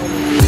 Thank you.